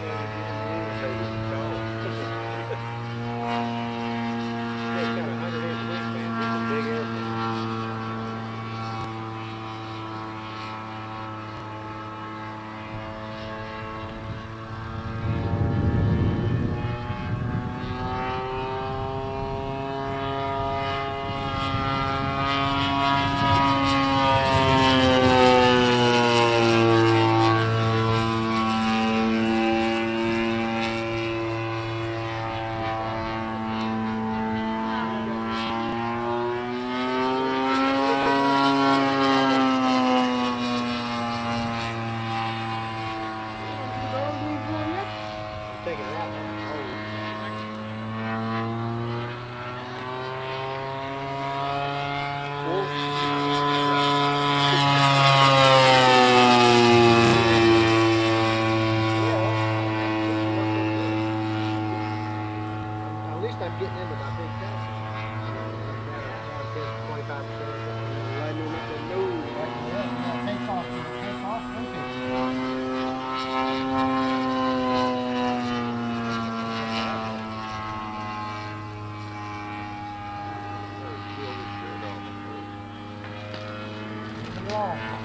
Thank you. Getting into my big taxes. 25 percent or something. Right in the nose. Yeah, take off, take off, look at wall.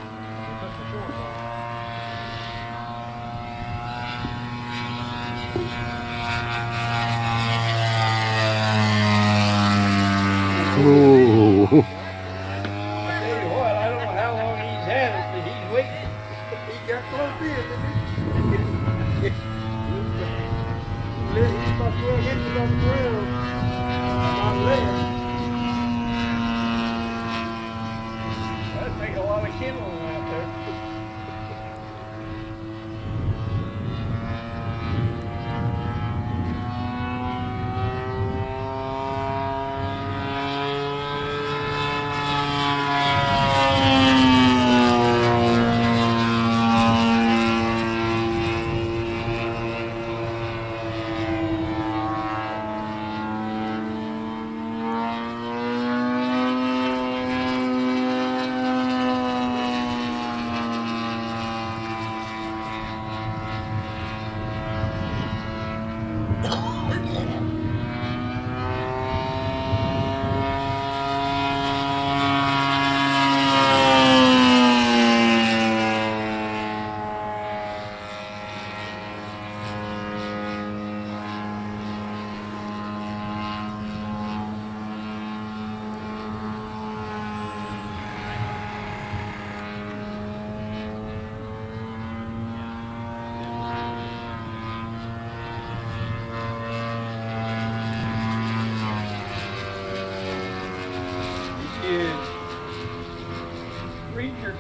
12 inches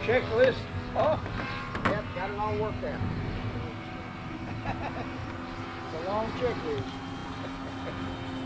checklist Oh, Yep, got it all worked out. it's a long checklist.